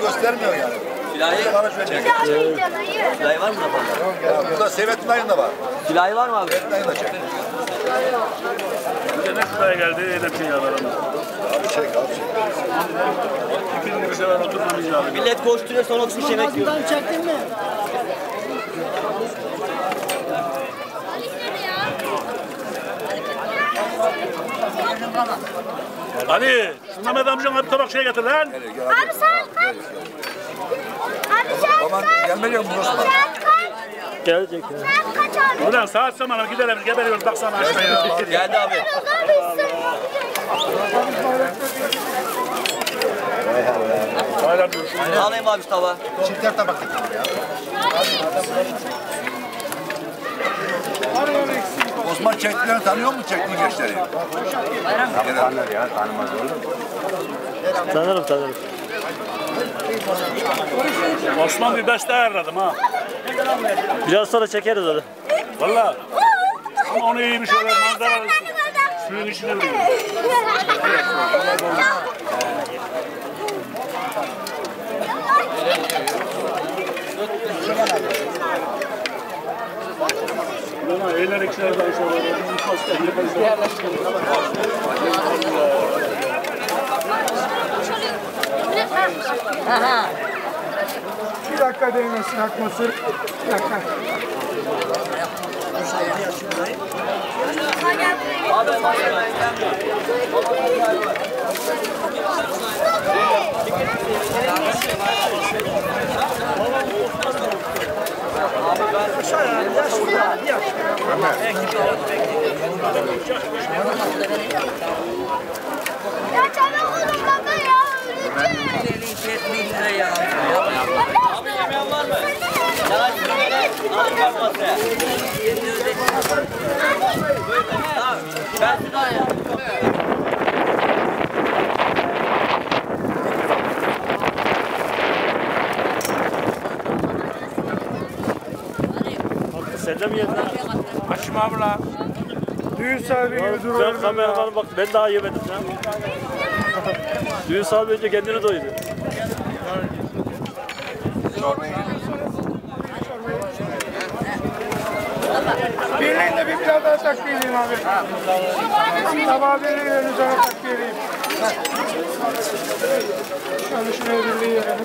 göstermiyor yani. Filayı, var mı kafanda? Ya burada Seyfettin Ayın da var. Filayı var mı abi? Seyfettin Ayın da çek. Bir de ne şuraya geldi şey yalan. Abi çek abi çek. İkimiz bir sefer oturmamız lazım. Millet koşturuyor sonra oturmuş yemek yiyor. Ali, şu Mehmet amcana bir tabak şey getir lan. Gel gel. Abi saat kaç? Abi saat Aman mi Osman? Saat kaç? Gelecek ya. Saat kaç abi? Ulan saat zamanı gidelim geberiyoruz baksana aşağıya. Geldi abi. Diyor şu. Alayım abi tabağı. Çifter tabak. Osman çektiğini tanıyor musun çektiğin gençleri? Tanır ya tanımaz olur mu? Tanırım tanırım. Osman bir beste ayarladım ha. Biraz sonra çekeriz onu. Valla. Ama onu iyi bir şöyle manzara suyun içine vuruyor. Ulan eğlenerek şeylerden sonra. Bir dakika değmesin akması. Bir dakika. Ya çabuk olun baba ya. Öleceğim. Sen de mi yedin? Açım abla. Düğün sahibi gibi duruyor. kameramanım bak ben daha yemedim ya. Düğün sahibi önce kendini doydu. Birliğin de bir biraz daha takviye edeyim abi. Tabağı veriyorum sonra takviye edeyim. Şöyle şuraya birliği verelim.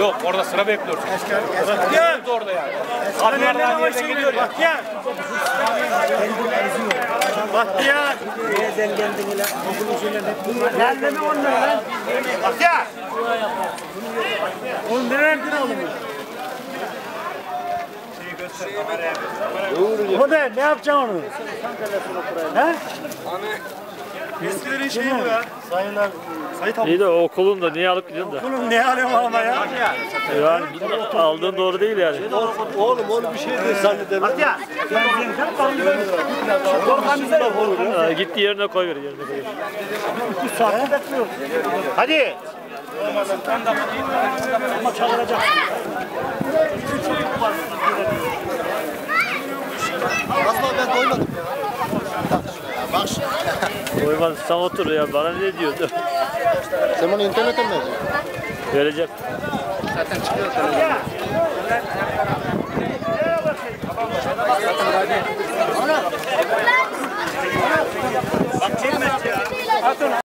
Yok orada sıra bekliyoruz. Gel. Orada yani. Kadınlardan yerine gidiyor ya. Bahtiyar. Bahtiyar. Nerede mi onlar lan? Bahtiyar. Oğlum nereden aldın? Da ne yapacaksın onu? He? Eskilerin şeyi bu ya. Sayılar. Sayı İyi de okulun da niye alıp gidiyorsun da? Oğlum ne alem ama ya? Yani aldığın doğru değil yani. Oğlum onu bir şey de zannedemem. Bahtiyar. Ben Ha, gitti yerine koy ver yerine koy. ver. saati bekliyoruz. Hadi. Ama çağıracak. Osman ben doymadım. Koymaz sen otur ya bana ne diyordu? Sen bunu internete mi vereceksin? Vereceğim.